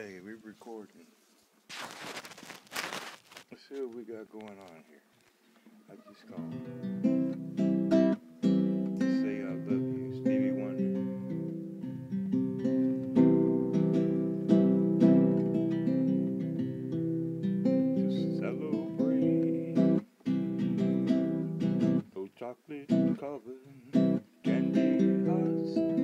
Hey, we're recording. Let's see what we got going on here. I just called. Say I love you, Stevie Wonder. Just celebrate. No chocolate covered candy hearts.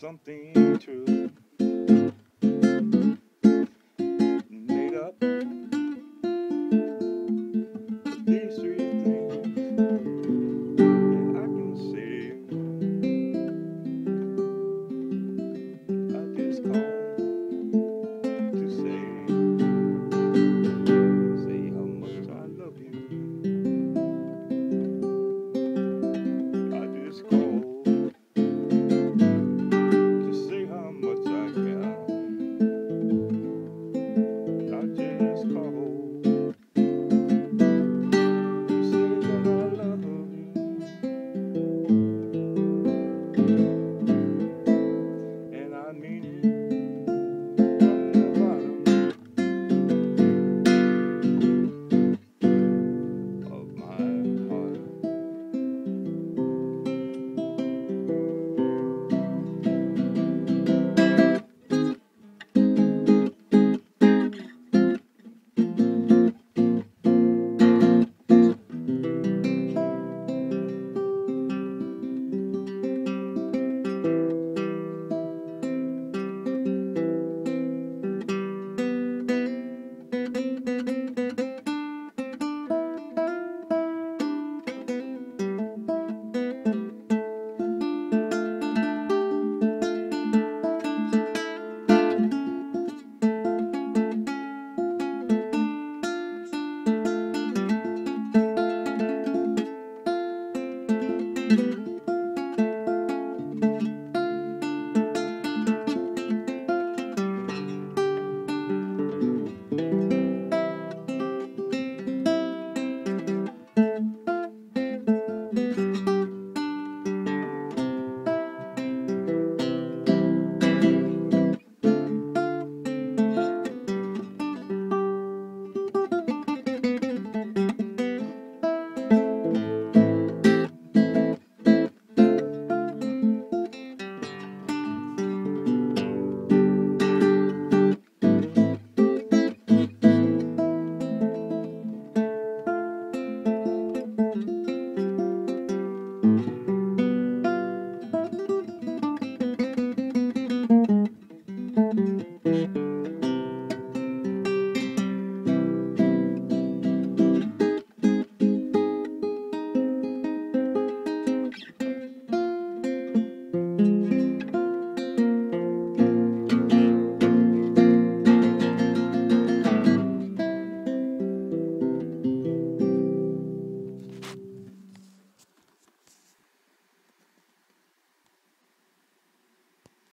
something true.